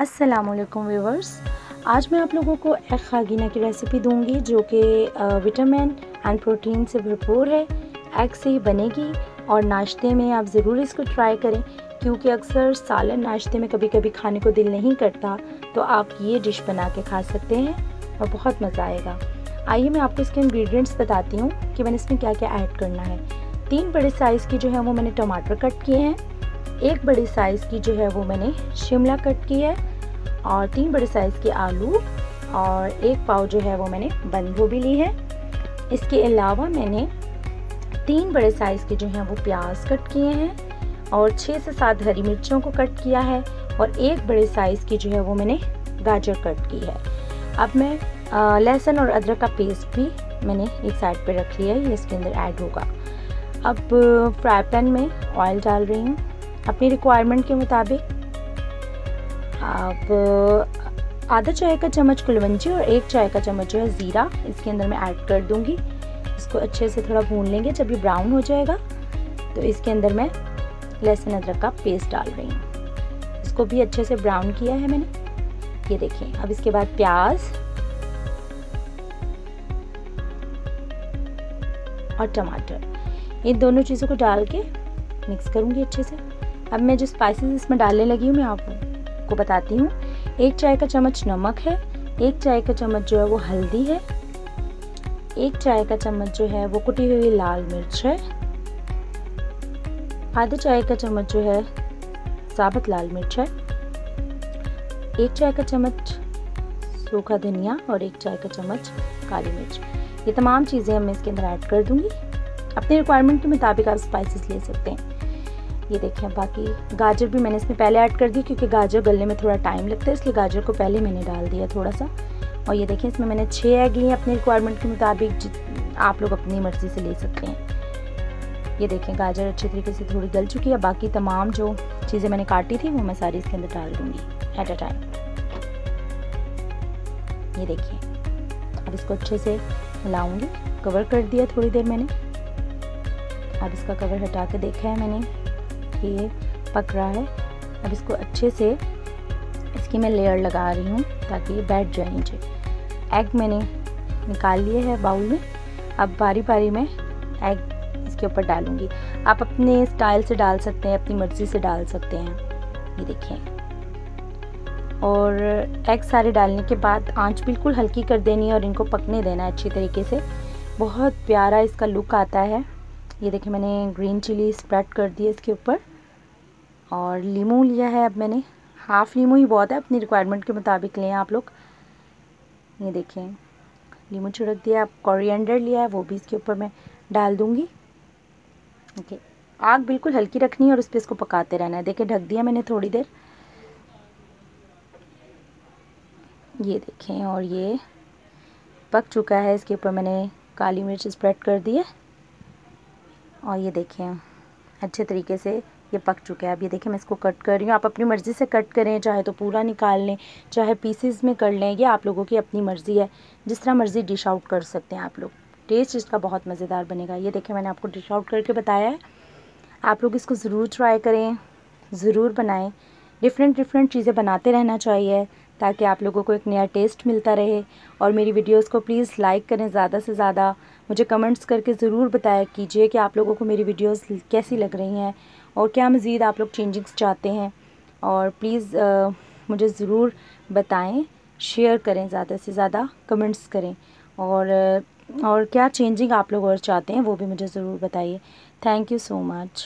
असलकुम व्यूवर्स आज मैं आप लोगों को एक खागीना की रेसिपी दूँगी, जो कि विटामिन एंड प्रोटीन से भरपूर है एग से ही बनेगी, और नाश्ते में आप ज़रूर इसको ट्राई करें, क्योंकि अक्सर सालन नाश्ते में कभी कभी खाने को दिल नहीं करता तो आप ये डिश बना के खा सकते हैं, और बहुत मज़ा आएगा। आइए मैं आपको इसके इंग्रेडिएंट्स बताती हूँ कि मैंने इसमें क्या क्या ऐड करना है। तीन बड़े साइज़ की जो है वो मैंने टमाटर कट किए हैं, एक बड़ी साइज़ की जो है वो मैंने शिमला कट की है और तीन बड़े साइज़ के आलू और एक पाव जो है वो मैंने बंद गोभी ली है। इसके अलावा मैंने तीन बड़े साइज़ के जो हैं वो प्याज कट किए हैं और छः से सात हरी मिर्चों को कट किया है और एक बड़े साइज़ की जो है वो मैंने गाजर कट की है। अब मैं लहसुन और अदरक का पेस्ट भी मैंने एक साइड पे रख लिया है, ये इसके अंदर ऐड होगा। अब फ्राई पैन में ऑयल डाल रही हूँ। अपनी रिक्वायरमेंट के मुताबिक आप आधा चाय का चम्मच कुलवंजी और एक चाय का चम्मच जो है ज़ीरा, इसके अंदर मैं ऐड कर दूँगी। इसको अच्छे से थोड़ा भून लेंगे, जब ये ब्राउन हो जाएगा तो इसके अंदर मैं लहसुन अदरक का पेस्ट डाल रही हूँ। इसको भी अच्छे से ब्राउन किया है मैंने। ये देखें अब इसके बाद प्याज और टमाटर। इन दोनों चीज़ों को डाल के मिक्स करूँगी अच्छे से। अब मैं जो स्पाइसेस इसमें डालने लगी हूँ, मैं आपको आपको बताती हूँ। एक चाय का चम्मच नमक है, एक चाय का चम्मच जो है वो हल्दी है, एक चाय का चम्मच जो है वो कुटी हुई लाल मिर्च है, आधे चाय का चम्मच जो है साबुत लाल मिर्च है, एक चाय का चम्मच सूखा धनिया और एक चाय का चम्मच काली मिर्च। ये तमाम चीज़ें मैं इसके अंदर ऐड कर दूँगी। अपने रिक्वायरमेंट के मुताबिक आप स्पाइसेस ले सकते हैं। ये देखें बाकी गाजर भी मैंने इसमें पहले ऐड कर दी क्योंकि गाजर गलने में थोड़ा टाइम लगता है, इसलिए गाजर को पहले मैंने डाल दिया थोड़ा सा और ये देखें, इसमें मैंने छः एग लिए अपने रिक्वायरमेंट के मुताबिक आप लोग अपनी मर्ज़ी से ले सकते हैं। ये देखें, गाजर अच्छे तरीके से थोड़ी गल चुकी है बाकी तमाम जो चीज़ें मैंने काटी थी, वो मैं सारी इसके अंदर डाल दूँगी एट अ टाइम ये देखिए अब इसको अच्छे से हिलाऊँगी कवर कर दिया थोड़ी देर मैंने। अब इसका कवर हटा के देखा है मैंने। कि ये पक रहा है। अब इसको अच्छे से इसकी मैं लेयर लगा रही हूँ ताकि ये बैठ जाए नीचे। एग मैंने निकाल लिए है बाउल में। अब बारी बारी में एग इसके ऊपर डालूँगी। आप अपने स्टाइल से डाल सकते हैं, अपनी मर्ज़ी से डाल सकते हैं। ये देखिए। और एग सारे डालने के बाद आँच बिल्कुल हल्की कर देनी है और इनको पकने देना है अच्छी तरीके से। बहुत प्यारा इसका लुक आता है। ये देखिए मैंने ग्रीन चिली स्प्रेड कर दी है इसके ऊपर। और लीमू लिया है अब मैंने। हाफ़ लीमू ही बहुत है, अपनी रिक्वायरमेंट के मुताबिक लें आप लोग। ये देखें, लीमू छिड़क दिया, अब कोरिएंडर लिया है, वो भी इसके ऊपर मैं डाल दूँगी। ओके, आग बिल्कुल हल्की रखनी है और उस पर इसको पकाते रहना है। देखिए ढक दिया मैंने थोड़ी देर। ये देखें, और ये पक चुका है, इसके ऊपर मैंने काली मिर्च स्प्रेड कर दी है। और ये देखें, अच्छे तरीके से ये पक चुका है। अब ये देखिए, मैं इसको कट कर रही हूँ। आप अपनी मर्ज़ी से कट करें, चाहे तो पूरा निकाल लें, चाहे पीसेस में कर लें, ये आप लोगों की अपनी मर्ज़ी है। जिस तरह मर्ज़ी डिश आउट कर सकते हैं आप लोग। टेस्ट इसका बहुत मज़ेदार बनेगा। ये देखें मैंने आपको डिश आउट करके बताया है। आप लोग इसको ज़रूर ट्राई करें, ज़रूर बनाएँ। डिफरेंट डिफरेंट चीज़ें बनाते रहना चाहिए। ताकि आप लोगों को एक नया टेस्ट मिलता रहे। और मेरी वीडियोस को प्लीज़ लाइक करें ज़्यादा से ज़्यादा। मुझे कमेंट्स करके ज़रूर बताया कीजिए कि आप लोगों को मेरी वीडियोस कैसी लग रही हैं और क्या मज़ीद आप लोग चेंजिंग्स चाहते हैं। और प्लीज़ मुझे ज़रूर बताएँ शेयर करें ज़्यादा से ज़्यादा कमेंट्स करें। और और क्या चेंजिंग आप लोग और चाहते हैं वो भी मुझे ज़रूर बताइए। Thank you so much